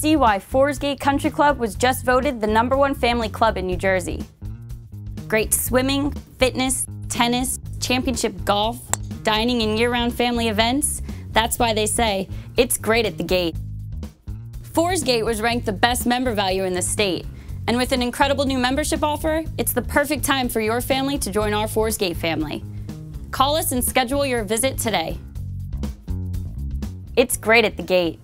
see why Forsgate Country Club was just voted the number one family club in New Jersey. Great swimming, fitness, tennis, championship golf, dining and year-round family events. That's why they say it's great at the gate. Forsgate was ranked the best member value in the state. And with an incredible new membership offer, it's the perfect time for your family to join our Forsgate family. Call us and schedule your visit today. It's great at the gate.